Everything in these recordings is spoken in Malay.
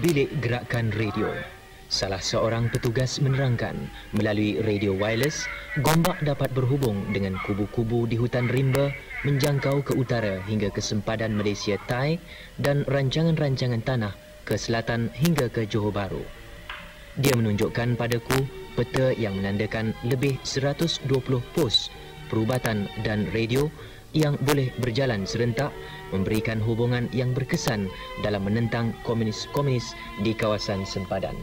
Bilik gerakan radio, salah seorang petugas menerangkan melalui radio wireless, Gombak dapat berhubung dengan kubu-kubu di hutan rimba menjangkau ke utara hingga ke sempadan Malaysia Thai dan rancangan-rancangan tanah ke selatan hingga ke Johor Bahru. Dia menunjukkan padaku peta yang menandakan lebih 120 pos perubatan dan radio yang boleh berjalan serentak memberikan hubungan yang berkesan dalam menentang komunis-komunis di kawasan sempadan.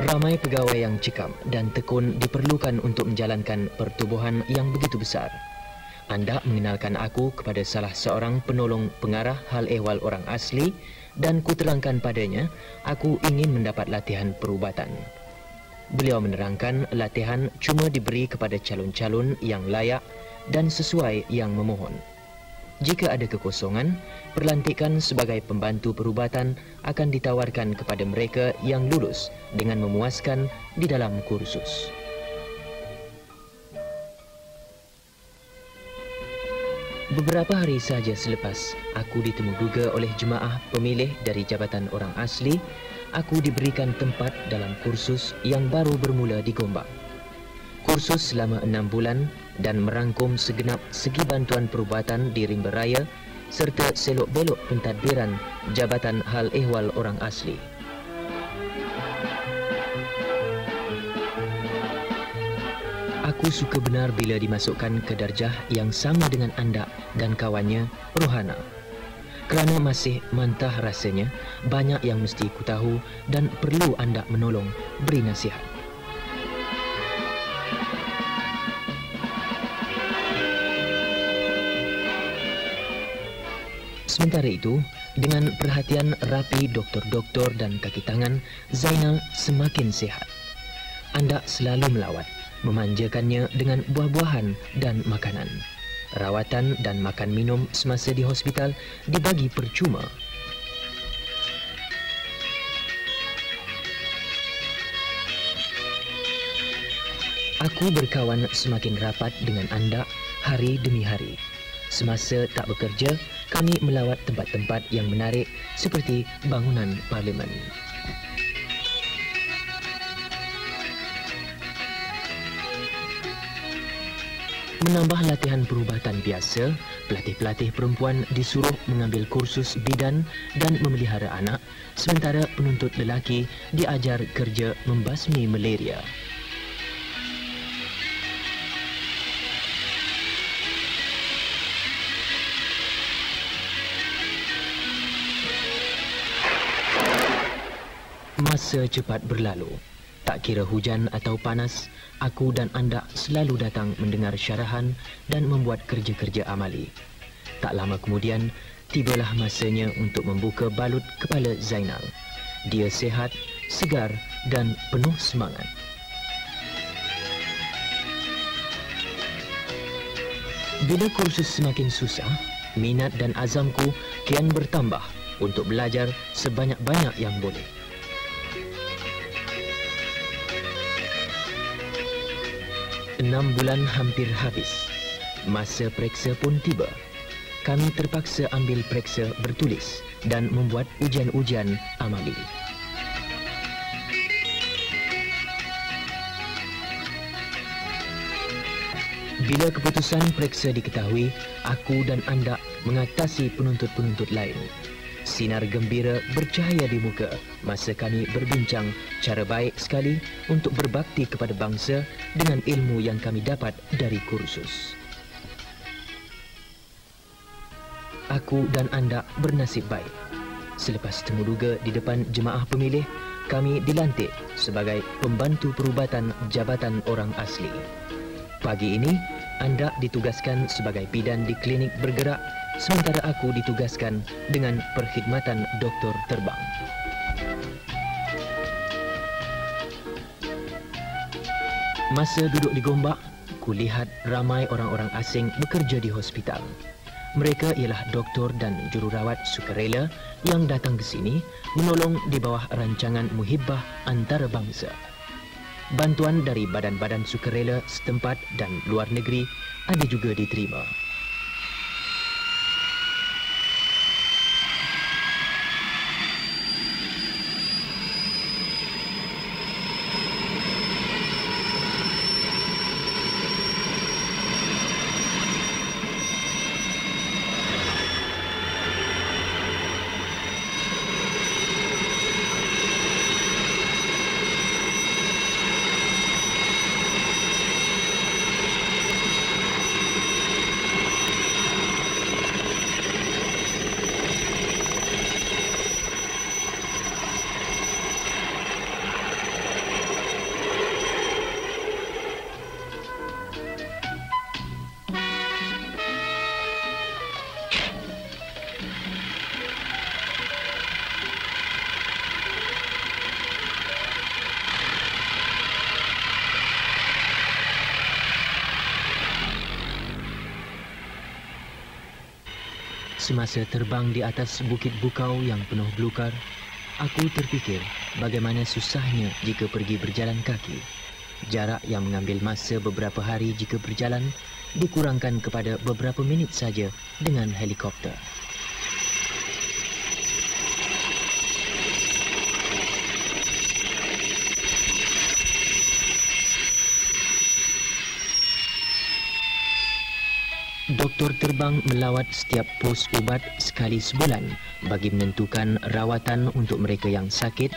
Ramai pegawai yang cekam dan tekun diperlukan untuk menjalankan pertubuhan yang begitu besar. Anda mengenalkan aku kepada salah seorang penolong pengarah hal ehwal orang asli dan kuterangkan padanya aku ingin mendapat latihan perubatan. Beliau menerangkan latihan cuma diberi kepada calon-calon yang layak dan sesuai yang memohon. Jika ada kekosongan, perlantikan sebagai pembantu perubatan akan ditawarkan kepada mereka yang lulus dengan memuaskan di dalam kursus. Beberapa hari sahaja selepas aku ditemuduga oleh jemaah pemilih dari Jabatan Orang Asli aku diberikan tempat dalam kursus yang baru bermula di Gombak. Kursus selama enam bulan dan merangkum segenap segi bantuan perubatan di Rimba Raya serta selok-belok pentadbiran Jabatan Hal Ehwal Orang Asli. Aku suka benar bila dimasukkan ke darjah yang sama dengan anda dan kawannya, Rohana kerana masih mantah rasanya banyak yang mesti ku tahu dan perlu anda menolong beri nasihat. Sementara itu, dengan perhatian rapi doktor-doktor dan kaki tangan, Zainal semakin sihat. Anda selalu melawat, memanjakannya dengan buah-buahan dan makanan rawatan dan makan minum semasa di hospital dibagi percuma. Aku berkawan semakin rapat dengan anda hari demi hari. Semasa tak bekerja, kami melawat tempat-tempat yang menarik seperti bangunan parlimen. Menambah latihan perubatan biasa, pelatih-pelatih perempuan disuruh mengambil kursus bidan dan memelihara anak, sementara penuntut lelaki diajar kerja membasmi malaria. Masa cepat berlalu. Tak kira hujan atau panas, aku dan anda selalu datang mendengar syarahan dan membuat kerja-kerja amali. Tak lama kemudian, tibalah masanya untuk membuka balut kepala Zainal. Dia sehat, segar dan penuh semangat. Bila kursus semakin susah, minat dan azamku kian bertambah untuk belajar sebanyak-banyak yang boleh. Enam bulan hampir habis. Masa periksa pun tiba. Kami terpaksa ambil periksa bertulis dan membuat ujian-ujian amali. Bila keputusan periksa diketahui, aku dan anda mengatasi penuntut-penuntut lain sinar gembira bercahaya di muka masa kami berbincang cara baik sekali untuk berbakti kepada bangsa dengan ilmu yang kami dapat dari kursus. Aku dan anda bernasib baik. Selepas temuduga di depan jemaah pemilih, kami dilantik sebagai pembantu perubatan Jabatan Orang Asli. Pagi ini, anda ditugaskan sebagai bidan di klinik bergerak sementara aku ditugaskan dengan perkhidmatan doktor terbang. Masa duduk di Gombak, kulihat ramai orang-orang asing bekerja di hospital. Mereka ialah doktor dan jururawat sukarela yang datang ke sini menolong di bawah rancangan muhibbah antarabangsa. Bantuan dari badan-badan sukarela setempat dan luar negeri ada juga diterima. Semasa terbang di atas bukit bukau yang penuh belukar, aku terfikir bagaimana susahnya jika pergi berjalan kaki. Jarak yang mengambil masa beberapa hari jika berjalan dikurangkan kepada beberapa minit saja dengan helikopter. Doktor terbang melawat setiap pos ubat sekali sebulan bagi menentukan rawatan untuk mereka yang sakit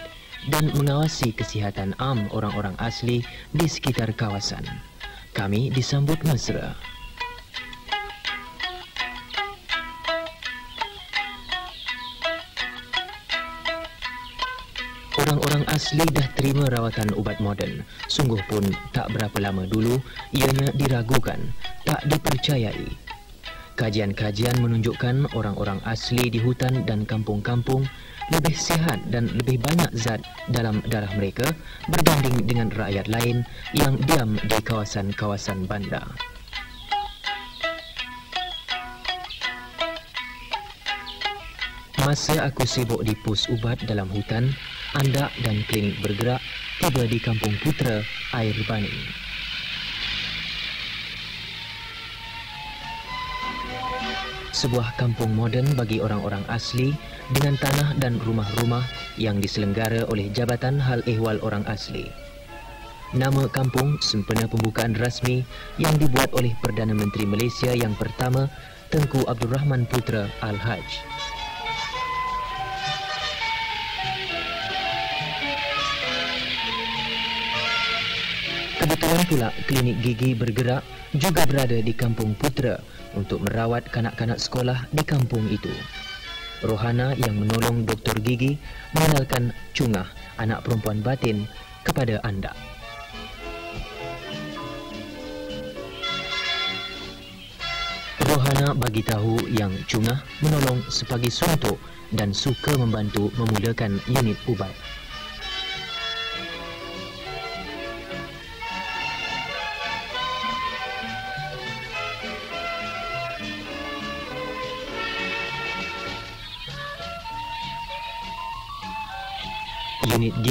dan mengawasi kesihatan am orang-orang asli di sekitar kawasan. Kami disambut mesra. Orang-orang asli dah terima rawatan ubat moden. Sungguh pun tak berapa lama dulu ianya diragukan, tak dipercayai. Kajian-kajian menunjukkan orang-orang asli di hutan dan kampung-kampung lebih sihat dan lebih banyak zat dalam darah mereka berbanding dengan rakyat lain yang diam di kawasan-kawasan bandar. Masa aku sibuk di pos ubat dalam hutan, anda dan klinik bergerak tiba di Kampung Putra, Air Bani. Sebuah kampung moden bagi orang-orang asli dengan tanah dan rumah-rumah yang diselenggara oleh Jabatan Hal Ehwal Orang Asli. Nama kampung sempena pembukaan rasmi yang dibuat oleh Perdana Menteri Malaysia yang pertama, Tengku Abdul Rahman Putra Al-Hajj. Kebetulan pula klinik gigi bergerak juga berada di Kampung Putra untuk merawat kanak-kanak sekolah di kampung itu. Rohana yang menolong Doktor Gigi mengenalkan Cungah, anak perempuan batin, kepada anda. Rohana bagi tahu yang Cungah menolong sepagi suntuk dan suka membantu memulakan unit ubat.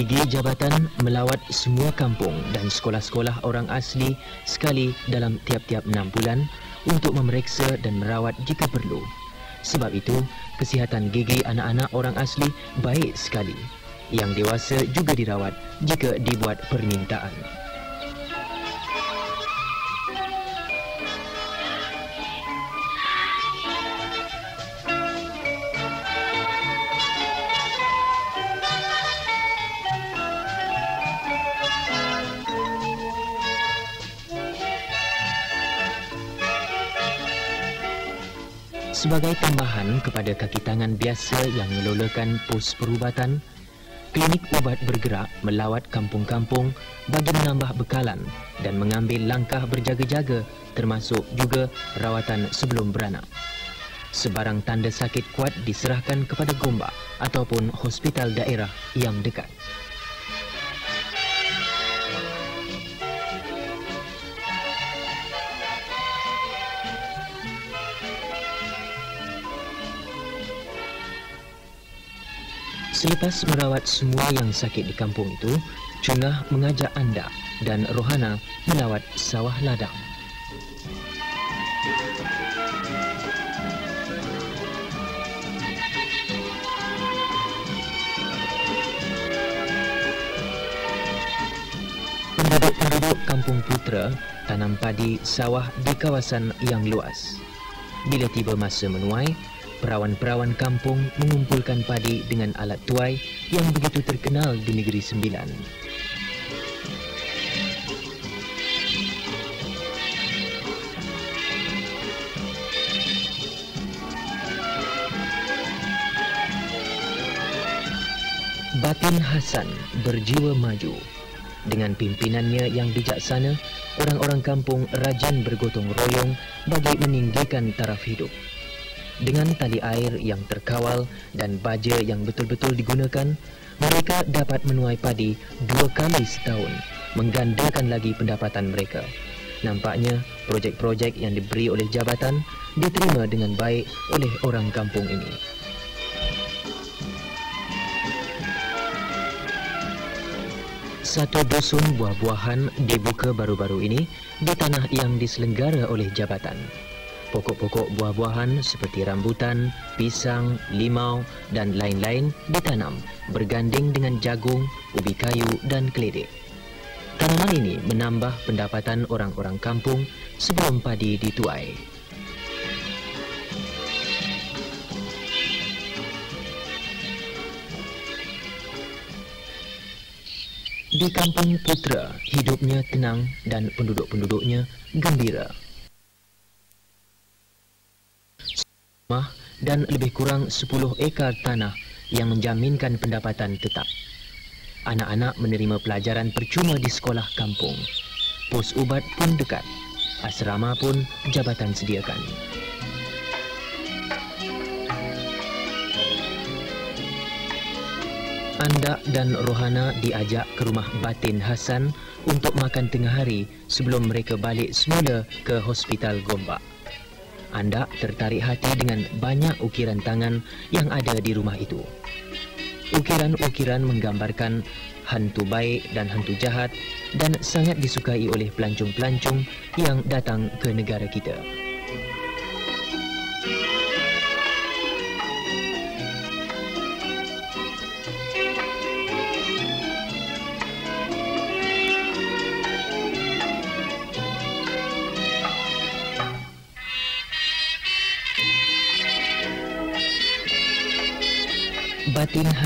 Gigi jabatan melawat semua kampung dan sekolah-sekolah orang asli sekali dalam tiap-tiap enam bulan untuk memeriksa dan merawat jika perlu. Sebab itu, kesihatan gigi anak-anak orang asli baik sekali. Yang dewasa juga dirawat jika dibuat permintaan. Sebagai tambahan kepada kaki tangan biasa yang melolakan pos perubatan, klinik ubat bergerak melawat kampung-kampung bagi menambah bekalan dan mengambil langkah berjaga-jaga termasuk juga rawatan sebelum beranak. Sebarang tanda sakit kuat diserahkan kepada Gombak ataupun hospital daerah yang dekat. Selepas merawat semua yang sakit di kampung itu, Cungah mengajak anda dan Rohana melawat sawah ladang. Penduduk-penduduk kampung Putra tanam padi sawah di kawasan yang luas. Bila tiba masa menuai, perawan-perawan kampung mengumpulkan padi dengan alat tuai yang begitu terkenal di negeri sembilan. Batin Hasan berjiwa maju. Dengan pimpinannya yang bijaksana, orang-orang kampung rajin bergotong royong bagi meninggikan taraf hidup. Dengan tali air yang terkawal dan baja yang betul-betul digunakan, mereka dapat menuai padi dua kali setahun, menggandakan lagi pendapatan mereka. Nampaknya projek-projek yang diberi oleh jabatan diterima dengan baik oleh orang kampung ini. Satu dusun buah-buahan dibuka baru-baru ini di tanah yang diselenggara oleh jabatan. Pokok-pokok buah-buahan seperti rambutan, pisang, limau dan lain-lain ditanam berganding dengan jagung, ubi kayu dan keledek. Tanaman ini menambah pendapatan orang-orang kampung sebelum padi dituai. Di kampung Putra, hidupnya tenang dan penduduk-penduduknya gembira. Rumah dan lebih kurang 10 ekar tanah yang menjaminkan pendapatan tetap. Anak-anak menerima pelajaran percuma di sekolah kampung. Pos ubat pun dekat. Asrama pun jabatan sediakan. Anda dan Rohana diajak ke rumah batin Hasan untuk makan tengah hari sebelum mereka balik semula ke Hospital Gombak anda tertarik hati dengan banyak ukiran tangan yang ada di rumah itu. Ukiran-ukiran menggambarkan hantu baik dan hantu jahat dan sangat disukai oleh pelancong-pelancong yang datang ke negara kita.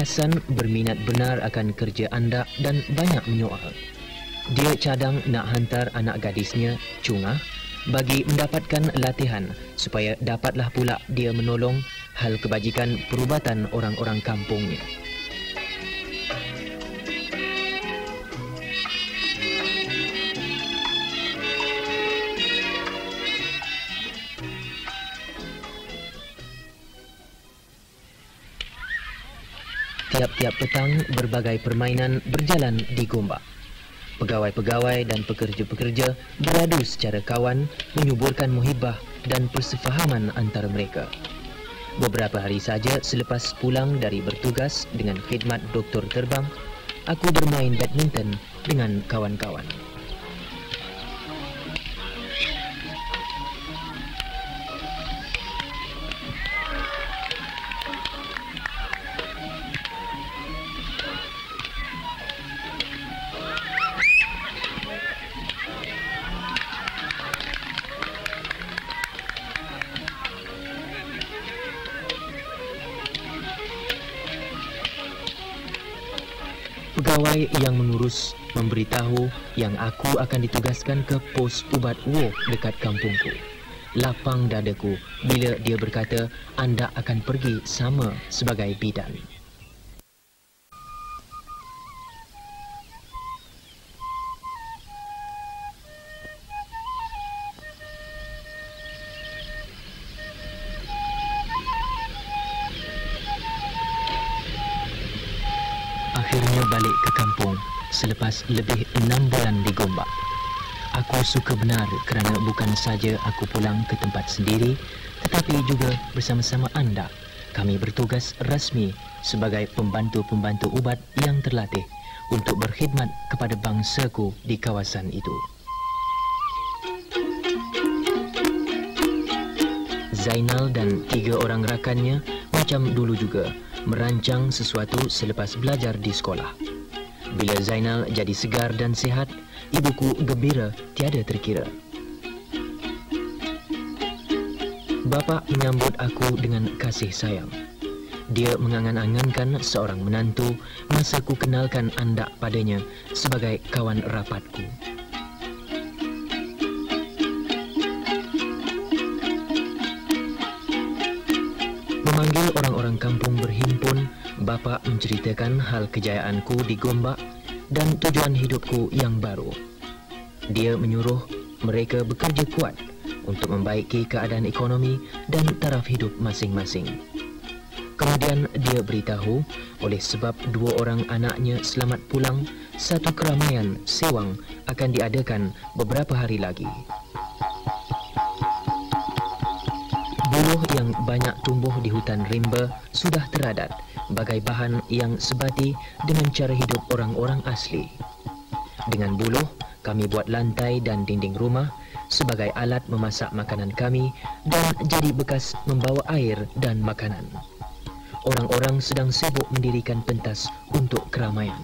Hasan berminat benar akan kerja anda dan banyak menyoal. Dia cadang nak hantar anak gadisnya, Cungah, bagi mendapatkan latihan supaya dapatlah pula dia menolong hal kebajikan perubatan orang-orang kampungnya. Tiap-tiap petang berbagai permainan berjalan di Gombak. Pegawai-pegawai dan pekerja-pekerja beradu secara kawan menyuburkan muhibah dan persefahaman antara mereka. Beberapa hari saja selepas pulang dari bertugas dengan khidmat doktor terbang, aku bermain badminton dengan kawan-kawan. Pegawai yang mengurus memberitahu yang aku akan ditugaskan ke pos ubat Wo dekat kampungku. Lapang dadaku bila dia berkata anda akan pergi sama sebagai bidan. Balik ke kampung selepas lebih enam bulan di Gombak. Aku suka benar kerana bukan saja aku pulang ke tempat sendiri tetapi juga bersama-sama anda kami bertugas rasmi sebagai pembantu-pembantu ubat yang terlatih untuk berkhidmat kepada bangsaku di kawasan itu. Zainal dan tiga orang rakannya macam dulu juga merancang sesuatu selepas belajar di sekolah. Bila Zainal jadi segar dan sihat, ibuku gembira tiada terkira. Bapa menyambut aku dengan kasih sayang. Dia mengangan-angankan seorang menantu masa ku kenalkan anda padanya sebagai kawan rapatku. Memanggil orang-orang kampung berhimpun, bapa menceritakan hal kejayaanku di Gombak dan tujuan hidupku yang baru. Dia menyuruh mereka bekerja kuat untuk membaiki keadaan ekonomi dan taraf hidup masing-masing. Kemudian dia beritahu oleh sebab dua orang anaknya selamat pulang, satu keramaian sewang akan diadakan beberapa hari lagi. Buluh yang banyak tumbuh di hutan rimba sudah teradat bagai bahan yang sebati dengan cara hidup orang-orang asli. Dengan buluh, kami buat lantai dan dinding rumah sebagai alat memasak makanan kami dan jadi bekas membawa air dan makanan orang-orang sedang sibuk mendirikan pentas untuk keramaian.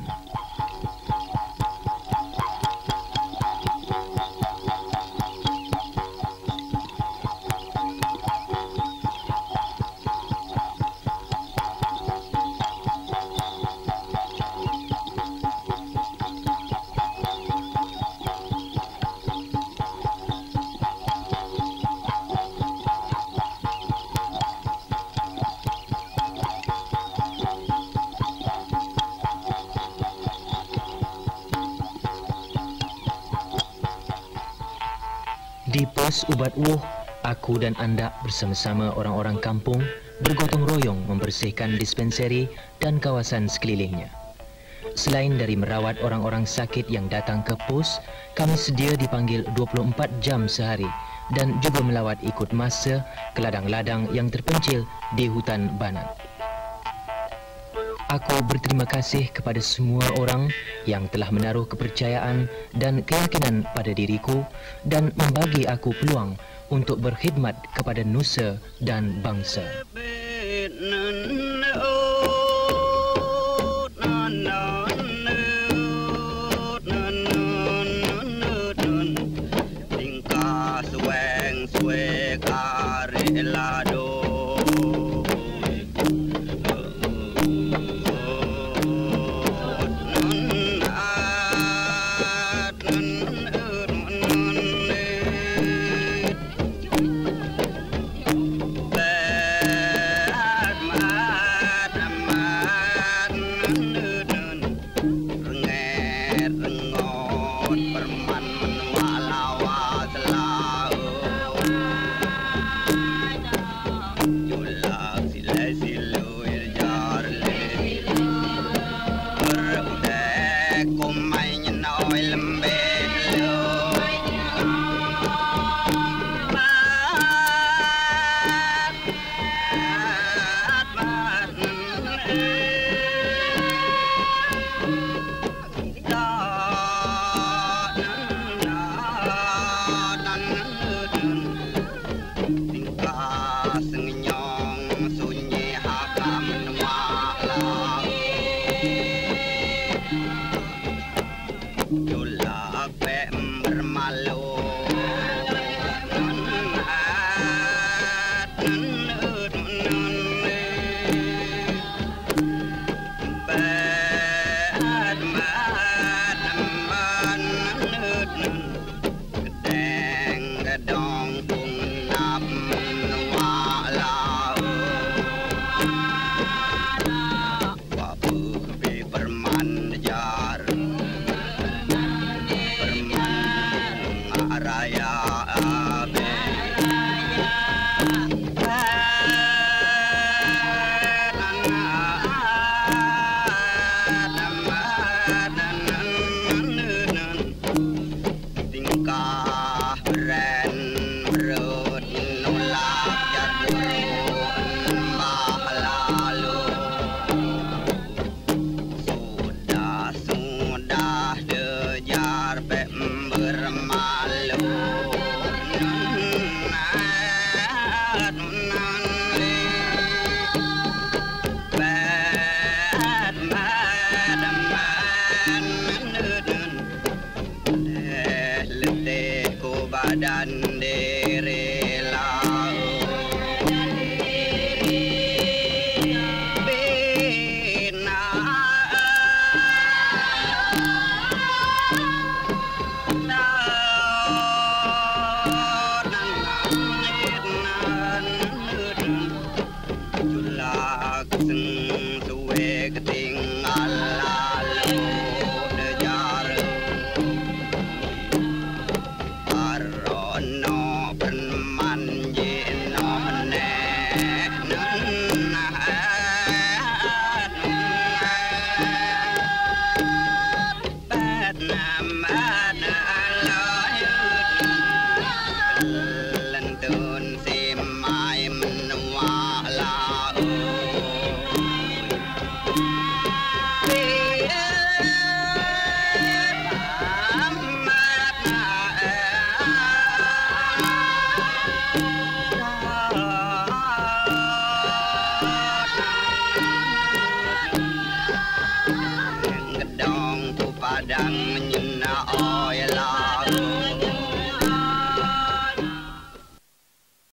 Pos ubat wuh, aku dan anda bersama-sama orang-orang kampung bergotong royong membersihkan dispenseri dan kawasan sekelilingnya. Selain dari merawat orang-orang sakit yang datang ke pos, kami sedia dipanggil 24 jam sehari dan juga melawat ikut masa ke ladang-ladang yang terpencil di hutan Banat. Aku berterima kasih kepada semua orang yang telah menaruh kepercayaan dan keyakinan pada diriku dan membagi aku peluang untuk berkhidmat kepada nusa dan bangsa.